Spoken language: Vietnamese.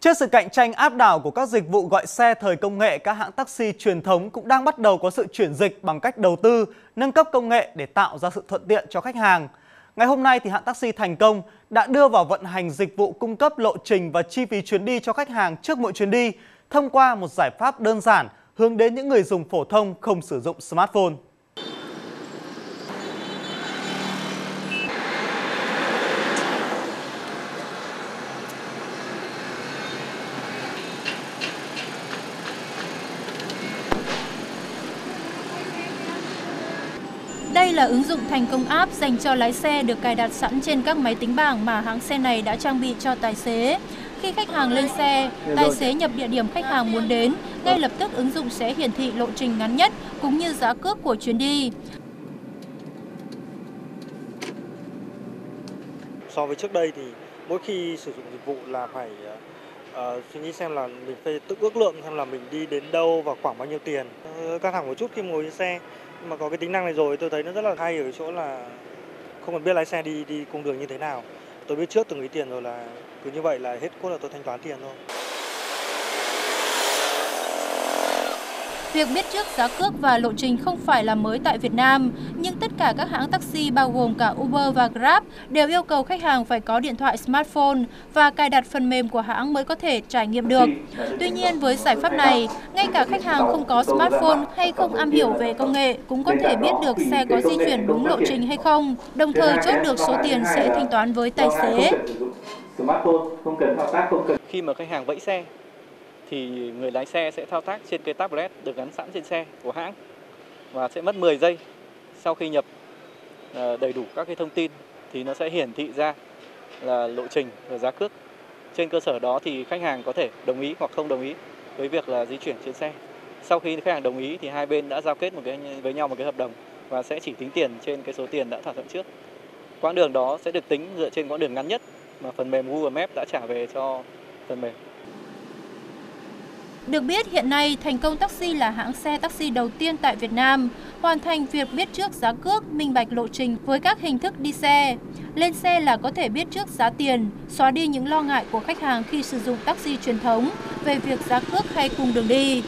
Trước sự cạnh tranh áp đảo của các dịch vụ gọi xe thời công nghệ, các hãng taxi truyền thống cũng đang bắt đầu có sự chuyển dịch bằng cách đầu tư, nâng cấp công nghệ để tạo ra sự thuận tiện cho khách hàng. Ngày hôm nay thì hãng taxi thành công đã đưa vào vận hành dịch vụ cung cấp lộ trình và chi phí chuyến đi cho khách hàng trước mỗi chuyến đi thông qua một giải pháp đơn giản hướng đến những người dùng phổ thông không sử dụng smartphone. Đây là ứng dụng thành công app dành cho lái xe được cài đặt sẵn trên các máy tính bảng mà hãng xe này đã trang bị cho tài xế. Khi khách hàng lên xe, tài xế nhập địa điểm khách hàng muốn đến, ngay lập tức ứng dụng sẽ hiển thị lộ trình ngắn nhất cũng như giá cước của chuyến đi. So với trước đây thì mỗi khi sử dụng dịch vụ là phải ờ, uh, suy nghĩ xem là mình phải tự ước lượng xem là mình đi đến đâu và khoảng bao nhiêu tiền. Uh, căng thẳng một chút khi ngồi trên xe. Mà có cái tính năng này rồi tôi thấy nó rất là hay ở chỗ là không cần biết lái xe đi đi cung đường như thế nào. Tôi biết trước từng ý tiền rồi là cứ như vậy là hết cốt là tôi thanh toán tiền thôi. Việc biết trước giá cước và lộ trình không phải là mới tại Việt Nam, nhưng tất cả các hãng taxi bao gồm cả Uber và Grab đều yêu cầu khách hàng phải có điện thoại smartphone và cài đặt phần mềm của hãng mới có thể trải nghiệm được. Tuy nhiên với giải pháp này, ngay cả khách hàng không có smartphone hay không am hiểu về công nghệ cũng có thể biết được xe có di chuyển đúng lộ trình hay không, đồng thời chốt được số tiền sẽ thanh toán với tài xế. Khi mà khách hàng vẫy xe thì người lái xe sẽ thao tác trên cái tablet được gắn sẵn trên xe của hãng và sẽ mất 10 giây sau khi nhập à, đầy đủ các cái thông tin thì nó sẽ hiển thị ra là lộ trình và giá cước. Trên cơ sở đó thì khách hàng có thể đồng ý hoặc không đồng ý với việc là di chuyển trên xe. Sau khi khách hàng đồng ý thì hai bên đã giao kết một cái với nhau một cái hợp đồng và sẽ chỉ tính tiền trên cái số tiền đã thỏa thuận trước. Quãng đường đó sẽ được tính dựa trên quãng đường ngắn nhất mà phần mềm Google Maps đã trả về cho phần mềm. Được biết hiện nay Thành Công Taxi là hãng xe taxi đầu tiên tại Việt Nam hoàn thành việc biết trước giá cước, minh bạch lộ trình với các hình thức đi xe. Lên xe là có thể biết trước giá tiền, xóa đi những lo ngại của khách hàng khi sử dụng taxi truyền thống về việc giá cước hay cùng đường đi.